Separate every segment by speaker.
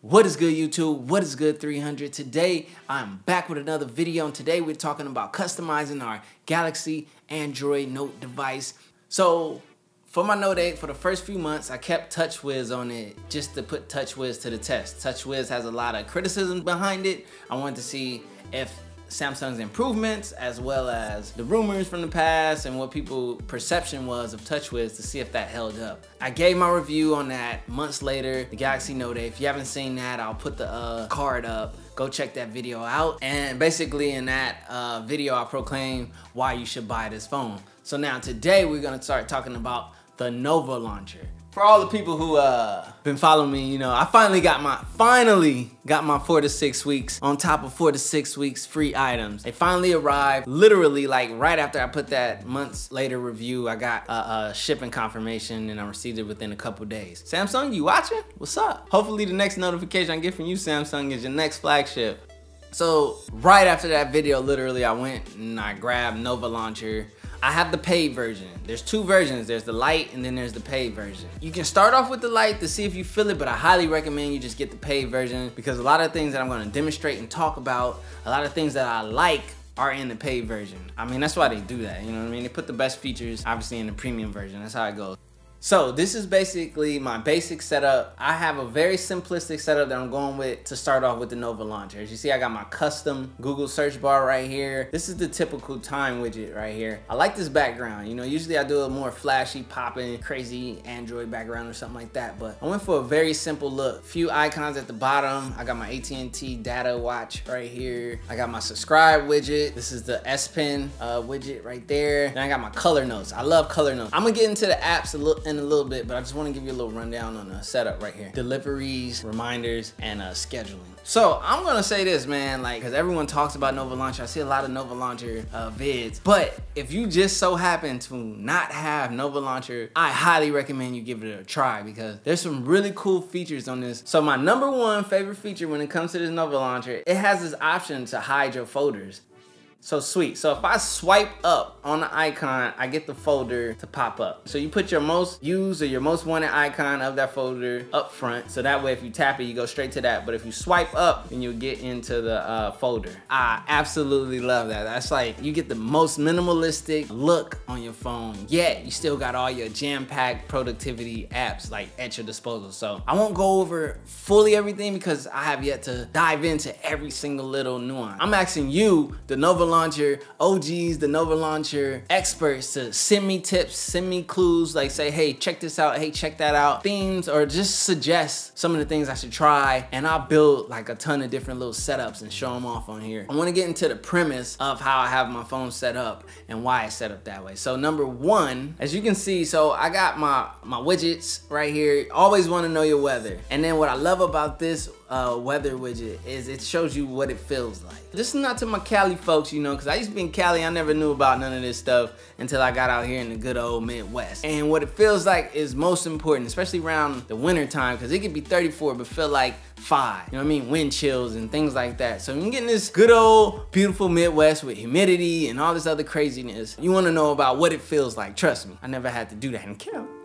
Speaker 1: What is good YouTube? What is good 300? Today I'm back with another video and today we're talking about customizing our Galaxy Android Note device. So for my Note 8, for the first few months, I kept TouchWiz on it just to put TouchWiz to the test. TouchWiz has a lot of criticism behind it. I wanted to see if Samsung's improvements as well as the rumors from the past and what people perception was of TouchWiz to see if that held up. I gave my review on that months later, the Galaxy Note 8. If you haven't seen that, I'll put the uh, card up. Go check that video out. And basically in that uh, video, I proclaim why you should buy this phone. So now today we're gonna start talking about the Nova launcher for all the people who uh been following me, you know, I finally got my finally got my four to six weeks on top of four to six weeks free items. They finally arrived literally like right after I put that months later review. I got a, a shipping confirmation and I received it within a couple days. Samsung, you watching? What's up? Hopefully the next notification I get from you, Samsung, is your next flagship. So right after that video, literally I went and I grabbed Nova Launcher I have the paid version. There's two versions. There's the light and then there's the paid version. You can start off with the light to see if you feel it, but I highly recommend you just get the paid version because a lot of things that I'm gonna demonstrate and talk about, a lot of things that I like are in the paid version. I mean, that's why they do that, you know what I mean? They put the best features, obviously, in the premium version. That's how it goes. So this is basically my basic setup. I have a very simplistic setup that I'm going with to start off with the Nova launcher. As you see, I got my custom Google search bar right here. This is the typical time widget right here. I like this background. You know, usually I do a more flashy, popping, crazy Android background or something like that. But I went for a very simple look. Few icons at the bottom. I got my AT&T data watch right here. I got my subscribe widget. This is the S Pen uh, widget right there. Then I got my color notes. I love color notes. I'm gonna get into the apps a little in a little bit, but I just want to give you a little rundown on the setup right here. Deliveries, reminders, and uh, scheduling. So I'm gonna say this, man, like, cause everyone talks about Nova Launcher. I see a lot of Nova Launcher uh, vids, but if you just so happen to not have Nova Launcher, I highly recommend you give it a try because there's some really cool features on this. So my number one favorite feature when it comes to this Nova Launcher, it has this option to hide your folders. So sweet. So if I swipe up on the icon, I get the folder to pop up. So you put your most used or your most wanted icon of that folder up front. So that way if you tap it, you go straight to that. But if you swipe up, then you'll get into the uh, folder. I absolutely love that. That's like, you get the most minimalistic look on your phone, yet you still got all your jam-packed productivity apps like at your disposal. So I won't go over fully everything because I have yet to dive into every single little nuance. I'm asking you, the Nova Launcher OGs, the Nova Launcher experts to send me tips, send me clues, like say, hey, check this out, hey, check that out, themes, or just suggest some of the things I should try. And I'll build like a ton of different little setups and show them off on here. I wanna get into the premise of how I have my phone set up and why it's set up that way. So number one, as you can see, so I got my, my widgets right here. Always wanna know your weather. And then what I love about this uh, weather widget is it shows you what it feels like. This is not to my Cali folks, you know, because I used to be in Cali, I never knew about none of this stuff until I got out here in the good old Midwest. And what it feels like is most important, especially around the winter time, because it could be 34 but feel like five. You know what I mean? Wind chills and things like that. So you're getting this good old beautiful Midwest with humidity and all this other craziness. You want to know about what it feels like. Trust me, I never had to do that in Cali.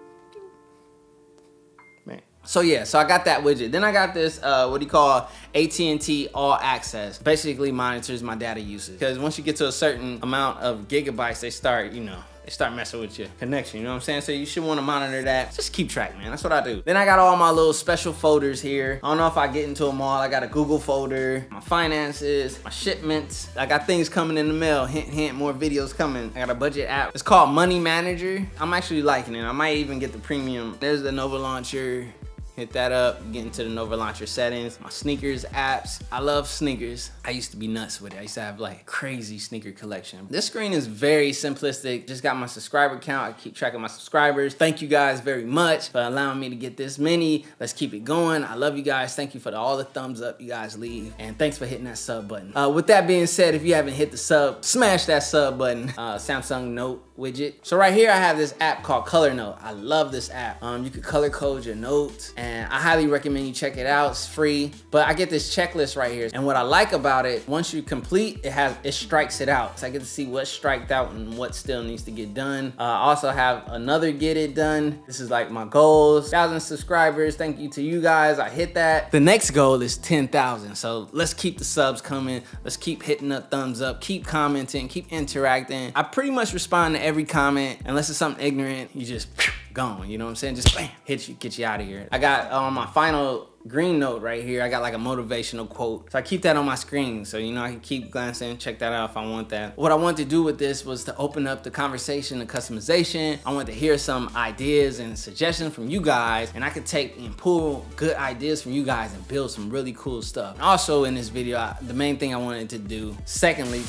Speaker 1: So yeah, so I got that widget. Then I got this, uh, what do you call AT&T All Access. Basically monitors my data usage. Because once you get to a certain amount of gigabytes, they start, you know, they start messing with your connection, you know what I'm saying? So you should wanna monitor that. Just keep track, man, that's what I do. Then I got all my little special folders here. I don't know if I get into them all. I got a Google folder, my finances, my shipments. I got things coming in the mail, hint, hint, more videos coming. I got a budget app. It's called Money Manager. I'm actually liking it. I might even get the premium. There's the Nova Launcher hit that up, get into the Nova Launcher settings, my sneakers apps. I love sneakers. I used to be nuts with it. I used to have like crazy sneaker collection. This screen is very simplistic. Just got my subscriber count. I keep track of my subscribers. Thank you guys very much for allowing me to get this many. Let's keep it going. I love you guys. Thank you for the, all the thumbs up you guys leave. And thanks for hitting that sub button. Uh, with that being said, if you haven't hit the sub, smash that sub button. Uh, Samsung Note widget. So right here I have this app called Color Note. I love this app. Um, you could color code your notes and I highly recommend you check it out. It's free, but I get this checklist right here. And what I like about it, once you complete, it has it strikes it out. So I get to see what's striked out and what still needs to get done. Uh, I also have another get it done. This is like my goals. 1,000 subscribers. Thank you to you guys. I hit that. The next goal is 10,000. So let's keep the subs coming. Let's keep hitting the thumbs up. Keep commenting. Keep interacting. I pretty much respond to every comment. Unless it's something ignorant, you just gone. You know what I'm saying? Just bam, hit you, get you out of here. I got on um, my final green note right here. I got like a motivational quote. So I keep that on my screen. So, you know, I can keep glancing, check that out if I want that. What I wanted to do with this was to open up the conversation and customization. I wanted to hear some ideas and suggestions from you guys. And I could take and pull good ideas from you guys and build some really cool stuff. Also in this video, I, the main thing I wanted to do, secondly,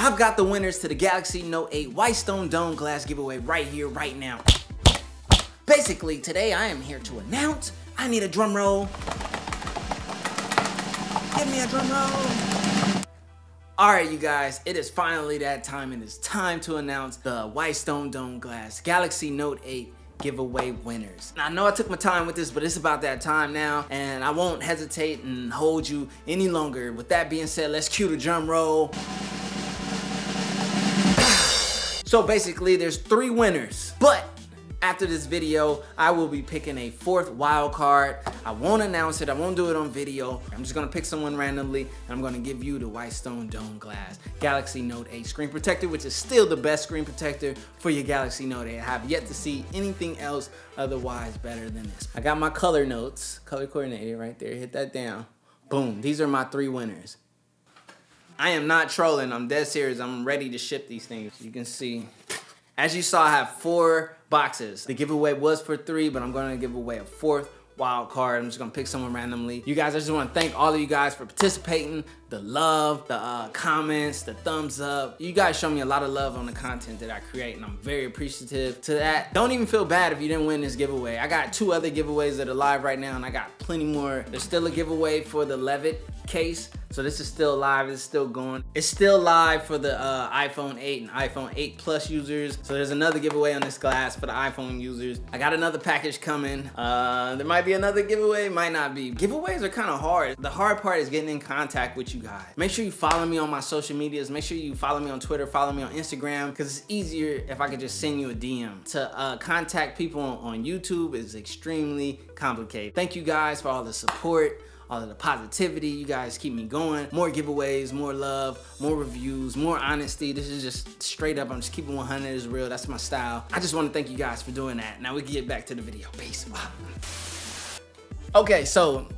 Speaker 1: I've got the winners to the Galaxy Note 8 Whitestone Dome Glass giveaway right here, right now. Basically, today I am here to announce I need a drum roll. Give me a drum roll. All right, you guys, it is finally that time and it's time to announce the Whitestone Dome Glass Galaxy Note 8 giveaway winners. Now, I know I took my time with this, but it's about that time now, and I won't hesitate and hold you any longer. With that being said, let's cue the drum roll. So basically, there's three winners, but after this video, I will be picking a fourth wild card. I won't announce it, I won't do it on video. I'm just gonna pick someone randomly and I'm gonna give you the Whitestone Dome Glass Galaxy Note 8 screen protector, which is still the best screen protector for your Galaxy Note 8. I have yet to see anything else otherwise better than this. I got my color notes, color coordinated right there, hit that down. Boom, these are my three winners. I am not trolling, I'm dead serious. I'm ready to ship these things. You can see as you saw, I have four boxes. The giveaway was for three, but I'm gonna give away a fourth wild card. I'm just gonna pick someone randomly. You guys, I just wanna thank all of you guys for participating, the love, the uh, comments, the thumbs up. You guys show me a lot of love on the content that I create and I'm very appreciative to that. Don't even feel bad if you didn't win this giveaway. I got two other giveaways that are live right now and I got plenty more. There's still a giveaway for the Levitt case. So this is still live, it's still going. It's still live for the uh, iPhone 8 and iPhone 8 Plus users. So there's another giveaway on this glass for the iPhone users. I got another package coming. Uh, there might be another giveaway, might not be. Giveaways are kind of hard. The hard part is getting in contact with you guys. Make sure you follow me on my social medias. Make sure you follow me on Twitter, follow me on Instagram, because it's easier if I could just send you a DM. To uh, contact people on, YouTube is extremely complicated. Thank you guys for all the support all of the positivity. You guys keep me going. More giveaways, more love, more reviews, more honesty. This is just straight up. I'm just keeping 100 is real. That's my style. I just want to thank you guys for doing that. Now we can get back to the video. Peace. Okay, so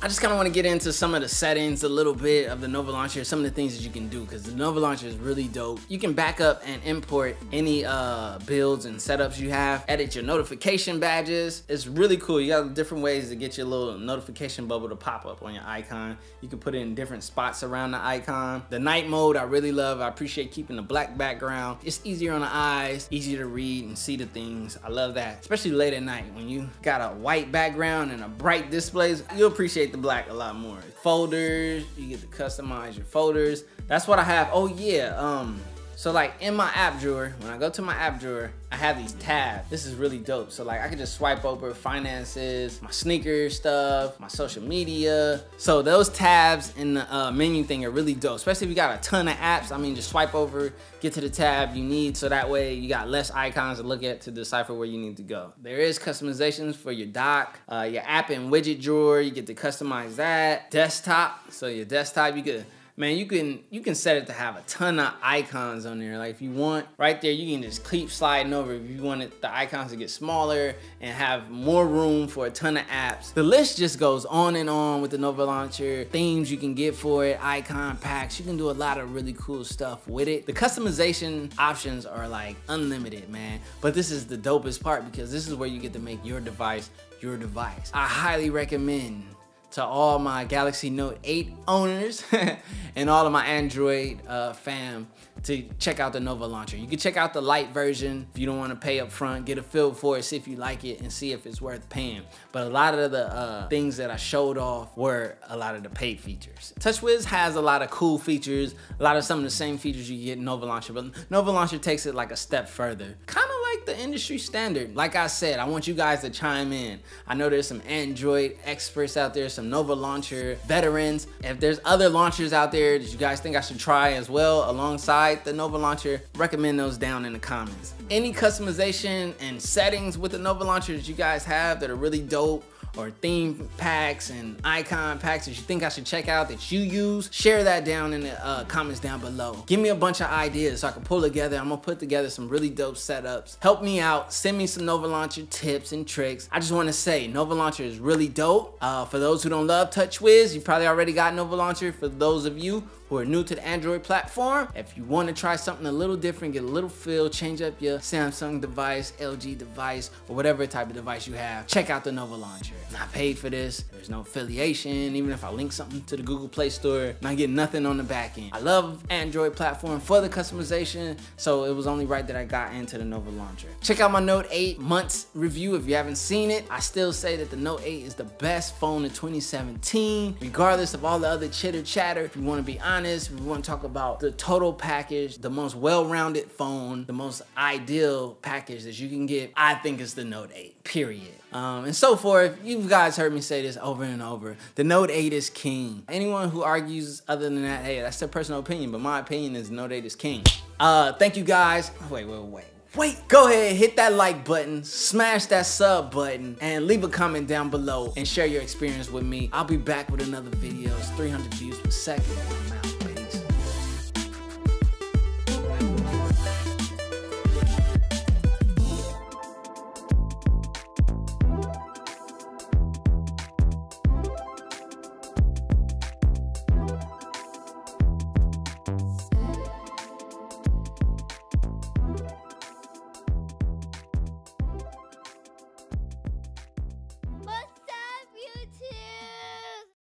Speaker 1: I just kind of want to get into some of the settings a little bit of the Nova Launcher, some of the things that you can do because the Nova Launcher is really dope. You can back up and import any uh, builds and setups you have, edit your notification badges. It's really cool. You got different ways to get your little notification bubble to pop up on your icon. You can put it in different spots around the icon. The night mode I really love. I appreciate keeping the black background. It's easier on the eyes, easier to read and see the things. I love that, especially late at night when you got a white background and a bright displays. You'll appreciate appreciate the black a lot more. Folders, you get to customize your folders. That's what I have. Oh yeah, um, so like in my app drawer, when I go to my app drawer, I have these tabs. This is really dope. So like I can just swipe over finances, my sneakers stuff, my social media. So those tabs in the uh, menu thing are really dope, especially if you got a ton of apps. I mean, just swipe over, get to the tab you need. So that way you got less icons to look at to decipher where you need to go. There is customizations for your dock, uh, your app and widget drawer. You get to customize that. Desktop, so your desktop, you could man, you can you can set it to have a ton of icons on there. Like if you want, right there, you can just keep sliding over. If you want it, the icons to get smaller and have more room for a ton of apps. The list just goes on and on with the Nova Launcher. Themes you can get for it, icon packs. You can do a lot of really cool stuff with it. The customization options are like unlimited, man. But this is the dopest part because this is where you get to make your device your device. I highly recommend to all my Galaxy Note 8 owners and all of my Android uh, fam to check out the Nova launcher. You can check out the light version if you don't want to pay up front, get a feel for it, see if you like it, and see if it's worth paying. But a lot of the uh, things that I showed off were a lot of the paid features. TouchWiz has a lot of cool features, a lot of some of the same features you get in Nova Launcher, but Nova Launcher takes it like a step further. Kind the industry standard. Like I said, I want you guys to chime in. I know there's some Android experts out there, some Nova Launcher veterans. If there's other launchers out there that you guys think I should try as well alongside the Nova Launcher, recommend those down in the comments. Any customization and settings with the Nova Launcher that you guys have that are really dope or theme packs and icon packs that you think I should check out that you use, share that down in the uh, comments down below. Give me a bunch of ideas so I can pull together. I'm gonna put together some really dope setups. Help me out. Send me some Nova Launcher tips and tricks. I just wanna say Nova Launcher is really dope. Uh, for those who don't love TouchWiz, you probably already got Nova Launcher. For those of you who are new to the Android platform, if you want to try something a little different, get a little feel, change up your Samsung device, LG device, or whatever type of device you have, check out the Nova Launcher. Not paid for this, there's no affiliation, even if I link something to the Google Play Store, not get nothing on the back end. I love Android platform for the customization, so it was only right that I got into the Nova Launcher. Check out my Note 8 months review if you haven't seen it. I still say that the Note 8 is the best phone in 2017, regardless of all the other chitter chatter. If you want to be honest, we want to talk about the total package, the most well-rounded phone, the most ideal package that you can get. I think it's the Note 8, period. Um, and so forth. You guys heard me say this over and over. The Note 8 is king. Anyone who argues other than that, hey, that's their personal opinion, but my opinion is Note 8 is king. Uh, thank you guys. Wait, wait, wait. Wait, go ahead, hit that like button, smash that sub button, and leave a comment down below and share your experience with me. I'll be back with another videos, 300 views per second.